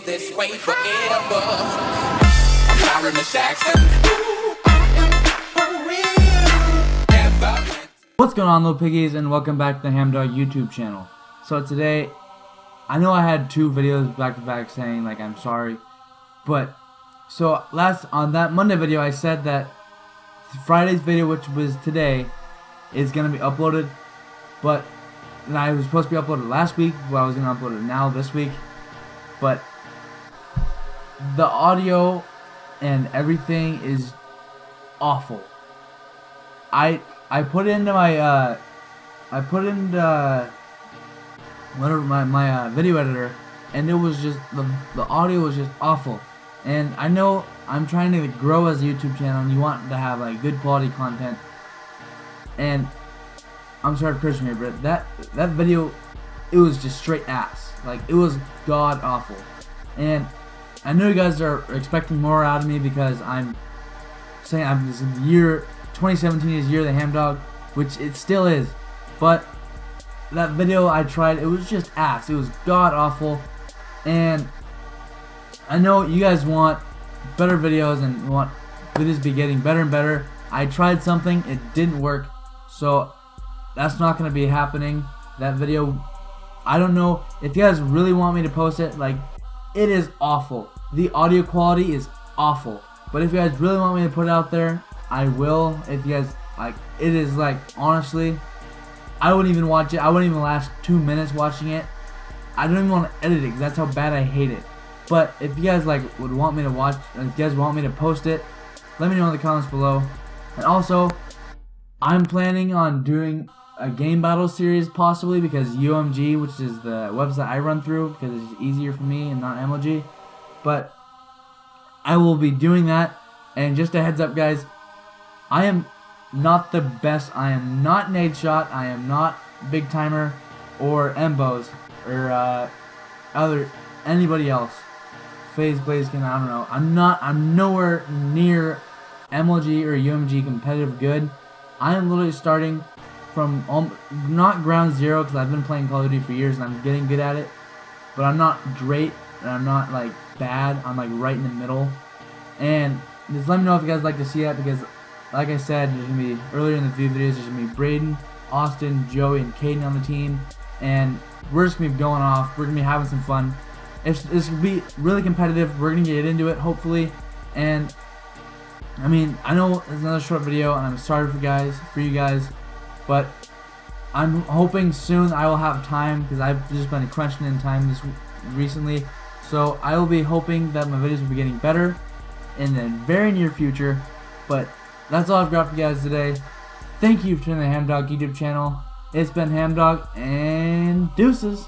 this way forever. I'm Jackson. What's going on little piggies and welcome back to the Hamdog YouTube channel. So today, I know I had two videos back to back saying like I'm sorry, but so last on that Monday video I said that Friday's video which was today is gonna be uploaded, but and I was supposed to be uploaded last week, but I was gonna upload it now this week, but the audio and everything is awful. I I put into my uh I put into uh, whatever my my uh, video editor and it was just the the audio was just awful. And I know I'm trying to grow as a YouTube channel and you want to have like good quality content. And I'm sorry for cursing here, but that that video it was just straight ass. Like it was god awful. And I know you guys are expecting more out of me because I'm saying I'm this year 2017 is year of the ham dog, which it still is. But that video I tried, it was just ass. It was god awful. And I know you guys want better videos and want videos be getting better and better. I tried something, it didn't work. So that's not going to be happening. That video, I don't know if you guys really want me to post it. Like, it is awful. The audio quality is awful. But if you guys really want me to put it out there, I will. If you guys like, it is like honestly, I wouldn't even watch it. I wouldn't even last two minutes watching it. I don't even want to edit it because that's how bad I hate it. But if you guys like would want me to watch, if you guys want me to post it, let me know in the comments below. And also, I'm planning on doing a game battle series possibly because UMG, which is the website I run through because it's easier for me and not MLG. But I will be doing that. And just a heads up, guys, I am not the best. I am not Nadeshot. I am not BigTymeR or Embos or uh, other anybody else. FaZe Blaziken, I don't know. I'm not. I'm nowhere near MLG or UMG competitive good. I am literally starting from um, not ground zero because I've been playing Call of Duty for years and I'm getting good at it. But I'm not great and I'm not like bad. I'm like right in the middle. And just let me know if you guys like to see that because, like I said, there's gonna be earlier in the few videos. There's gonna be Braden, Austin, Joey, and Caden on the team, and we're just gonna be going off. We're gonna be having some fun. It's, it's gonna be really competitive. We're gonna get into it hopefully, and I mean, I know it's another short video, and I'm sorry for guys, for you guys, but I'm hoping soon I will have time because I've just been crunching in time this recently. So I will be hoping that my videos will be getting better in the very near future. But that's all I've got for you guys today. Thank you for tuning in the Hamdog YouTube channel. It's been Hamdog and deuces.